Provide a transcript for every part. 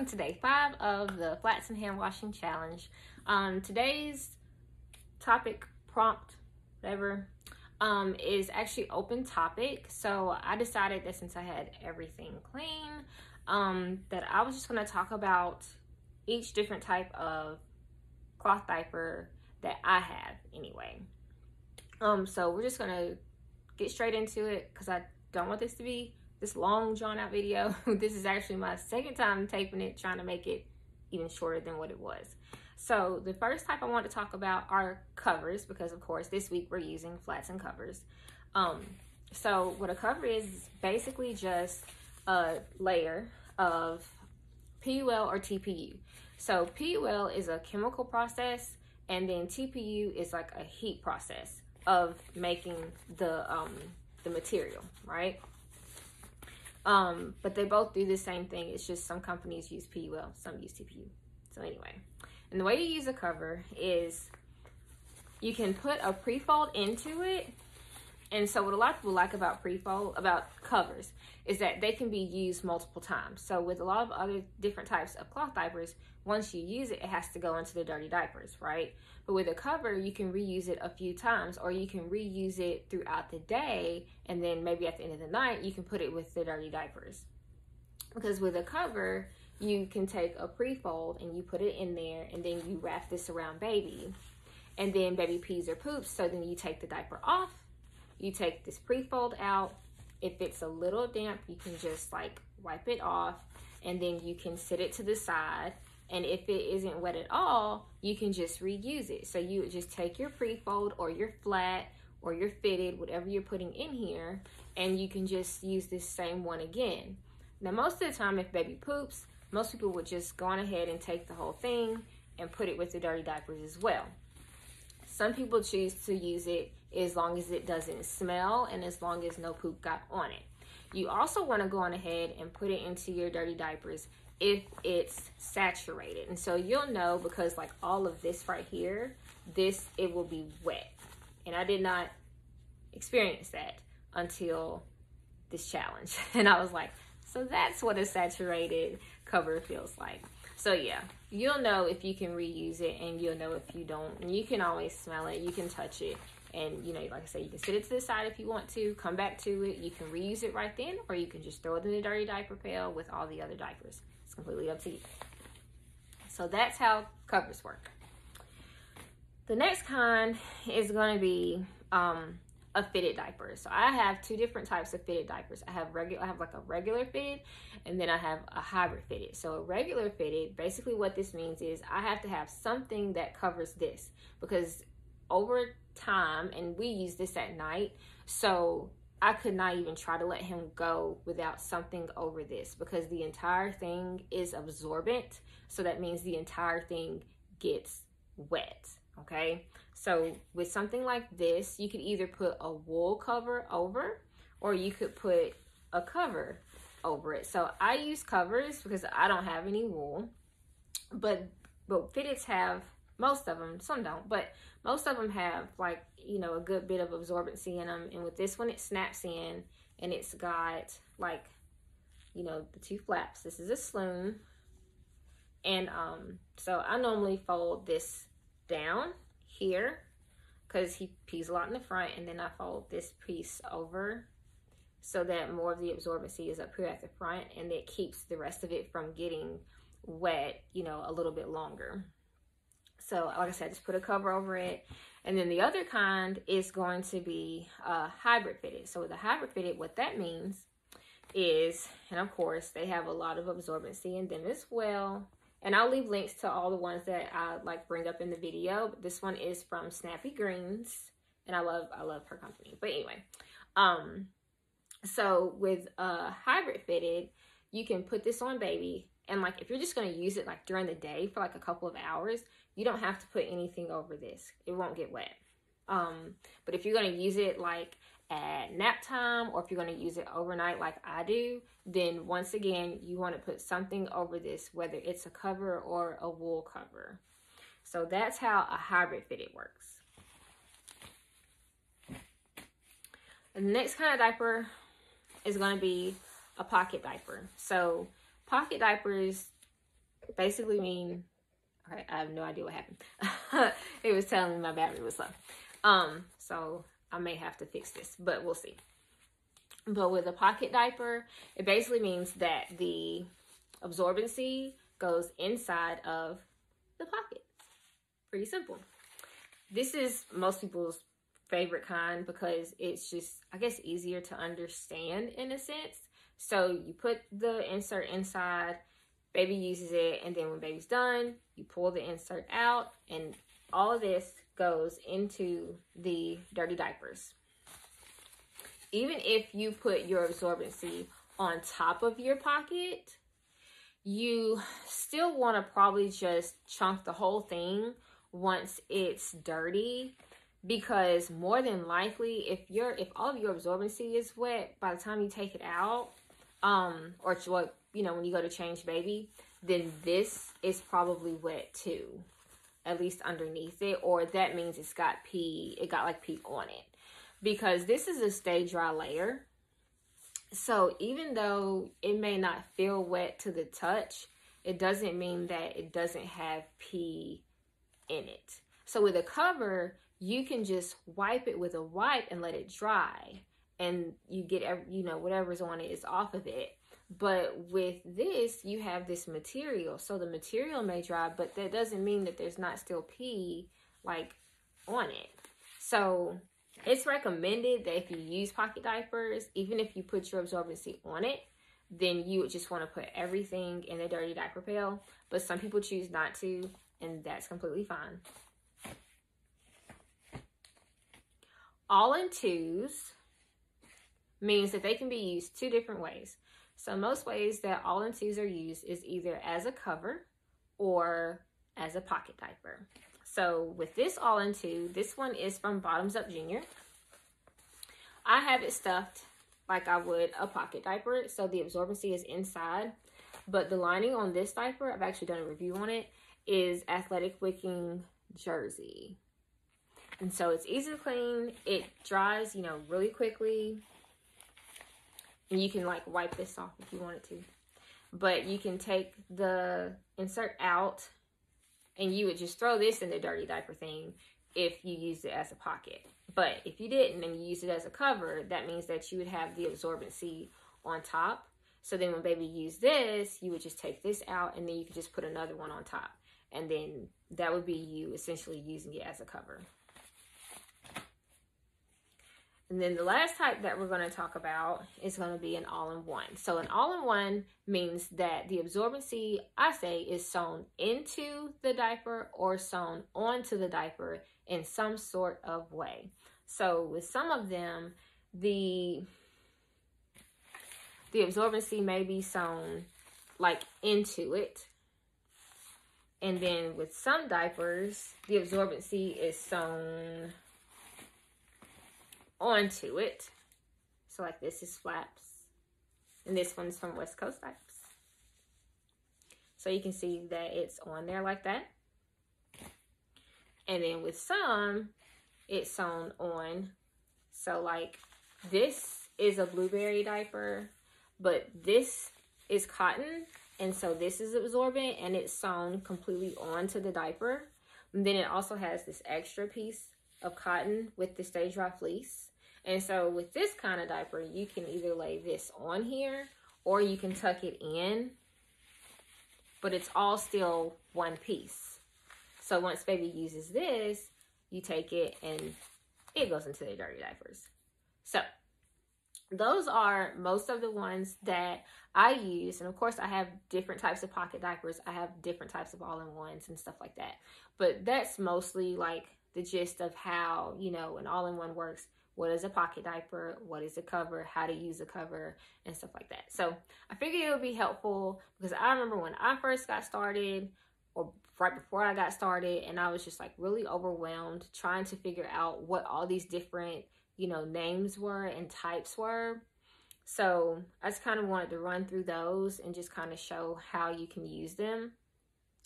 welcome to day five of the Flats and Hand Washing Challenge. Um, today's topic prompt, whatever, um, is actually open topic. So I decided that since I had everything clean, um, that I was just going to talk about each different type of cloth diaper that I have anyway. Um, so we're just going to get straight into it because I don't want this to be this long drawn out video. this is actually my second time taping it, trying to make it even shorter than what it was. So the first type I want to talk about are covers because of course this week we're using flats and covers. Um, so what a cover is, is basically just a layer of PUL or TPU. So PUL is a chemical process and then TPU is like a heat process of making the um, the material, right? Um, but they both do the same thing. It's just some companies use PUL, some use TPU. So anyway, and the way you use a cover is you can put a pre-fold into it. And so what a lot of people like about pre-fold, about covers, is that they can be used multiple times. So with a lot of other different types of cloth diapers, once you use it, it has to go into the dirty diapers, right? But with a cover, you can reuse it a few times or you can reuse it throughout the day and then maybe at the end of the night, you can put it with the dirty diapers. Because with a cover, you can take a pre-fold and you put it in there and then you wrap this around baby. And then baby pees or poops, so then you take the diaper off, you take this pre-fold out. If it's a little damp, you can just like wipe it off and then you can sit it to the side and if it isn't wet at all, you can just reuse it. So you just take your pre-fold or your flat or your fitted, whatever you're putting in here, and you can just use this same one again. Now, most of the time, if baby poops, most people would just go on ahead and take the whole thing and put it with the dirty diapers as well. Some people choose to use it as long as it doesn't smell and as long as no poop got on it. You also want to go on ahead and put it into your dirty diapers if it's saturated. And so you'll know because like all of this right here, this, it will be wet. And I did not experience that until this challenge. And I was like, so that's what a saturated cover feels like. So yeah, you'll know if you can reuse it and you'll know if you don't. And you can always smell it, you can touch it. And you know, like I say, you can sit it to the side if you want to, come back to it. You can reuse it right then, or you can just throw it in the dirty diaper pail with all the other diapers. It's completely up to you. So that's how covers work. The next kind is going to be um, a fitted diaper. So I have two different types of fitted diapers. I have regular, I have like a regular fitted, and then I have a hybrid fitted. So a regular fitted, basically what this means is I have to have something that covers this because over time, and we use this at night, so I could not even try to let him go without something over this because the entire thing is absorbent. So that means the entire thing gets wet. Okay. So with something like this, you could either put a wool cover over or you could put a cover over it. So I use covers because I don't have any wool, but but fitteds have most of them. Some don't, but most of them have like you know a good bit of absorbency in them. And with this one, it snaps in, and it's got like you know the two flaps. This is a Sloomb, and um, so I normally fold this down here because he pees a lot in the front and then I fold this piece over so that more of the absorbency is up here at the front and it keeps the rest of it from getting wet, you know, a little bit longer. So like I said, just put a cover over it. And then the other kind is going to be uh, hybrid fitted. So with a hybrid fitted, what that means is, and of course, they have a lot of absorbency in them as well. And I'll leave links to all the ones that I like bring up in the video. This one is from Snappy Greens. And I love, I love her company. But anyway, um, so with a hybrid fitted, you can put this on baby. And like, if you're just going to use it like during the day for like a couple of hours, you don't have to put anything over this. It won't get wet. Um, but if you're going to use it like at nap time or if you're going to use it overnight like I do, then once again, you want to put something over this, whether it's a cover or a wool cover. So that's how a hybrid fitted works. The next kind of diaper is going to be a pocket diaper. So pocket diapers basically mean, okay, I have no idea what happened. it was telling me my battery was low. Um, so I may have to fix this, but we'll see. But with a pocket diaper, it basically means that the absorbency goes inside of the pocket. Pretty simple. This is most people's favorite kind because it's just, I guess, easier to understand in a sense. So you put the insert inside, baby uses it, and then when baby's done, you pull the insert out, and all of this goes into the dirty diapers. Even if you put your absorbency on top of your pocket, you still want to probably just chunk the whole thing once it's dirty because more than likely if you're if all of your absorbency is wet by the time you take it out um or what you know when you go to change baby then this is probably wet too at least underneath it or that means it's got pee it got like pee on it. Because this is a stay dry layer. So even though it may not feel wet to the touch it doesn't mean that it doesn't have pee in it. So with a cover you can just wipe it with a wipe and let it dry and you get you know whatever's on it is off of it. But with this you have this material. So the material may dry but that doesn't mean that there's not still pee like on it. So it's recommended that if you use pocket diapers even if you put your absorbency on it then you would just want to put everything in a dirty diaper pail. But some people choose not to and that's completely fine. All in twos means that they can be used two different ways. So most ways that all in twos are used is either as a cover or as a pocket diaper. So with this all in two, this one is from Bottoms Up Junior. I have it stuffed like I would a pocket diaper. So the absorbency is inside. But the lining on this diaper, I've actually done a review on it, is athletic wicking jersey. And so it's easy to clean. It dries, you know, really quickly. And you can like wipe this off if you wanted to. But you can take the insert out and you would just throw this in the dirty diaper thing if you used it as a pocket. But if you didn't and you used it as a cover, that means that you would have the absorbency on top. So then when baby used this, you would just take this out and then you could just put another one on top. And then that would be you essentially using it as a cover. And then the last type that we're going to talk about is going to be an all-in-one. So an all-in-one means that the absorbency, I say, is sewn into the diaper or sewn onto the diaper in some sort of way. So with some of them, the the absorbency may be sewn like into it. And then with some diapers, the absorbency is sewn onto it. So like this is flaps. And this one's from West Coast Types. So you can see that it's on there like that. And then with some, it's sewn on. So like this is a blueberry diaper, but this is cotton. And so this is absorbent and it's sewn completely onto the diaper. And then it also has this extra piece of cotton with the stay dry fleece. And so with this kind of diaper, you can either lay this on here or you can tuck it in, but it's all still one piece. So once baby uses this, you take it and it goes into the dirty diapers. So those are most of the ones that I use. And of course, I have different types of pocket diapers. I have different types of all-in-ones and stuff like that. But that's mostly like the gist of how, you know, an all-in-one works what is a pocket diaper, what is a cover, how to use a cover, and stuff like that. So I figured it would be helpful because I remember when I first got started or right before I got started and I was just like really overwhelmed trying to figure out what all these different, you know, names were and types were. So I just kind of wanted to run through those and just kind of show how you can use them.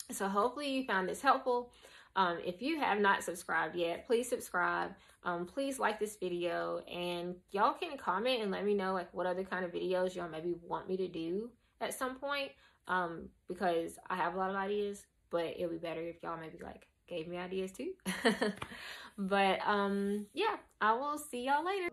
So hopefully you found this helpful. Um, if you have not subscribed yet, please subscribe. Um, please like this video and y'all can comment and let me know like what other kind of videos y'all maybe want me to do at some point um, because I have a lot of ideas, but it'll be better if y'all maybe like gave me ideas too. but um, yeah, I will see y'all later.